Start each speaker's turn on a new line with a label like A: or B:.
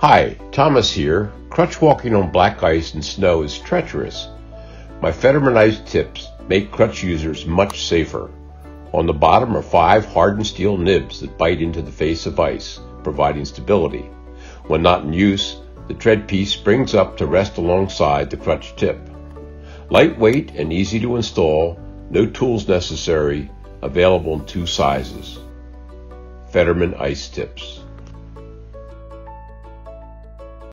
A: Hi, Thomas here. Crutch walking on black ice and snow is treacherous. My Fetterman Ice tips make crutch users much safer. On the bottom are five hardened steel nibs that bite into the face of ice, providing stability. When not in use, the tread piece springs up to rest alongside the crutch tip. Lightweight and easy to install, no tools necessary, available in two sizes. Fetterman Ice Tips.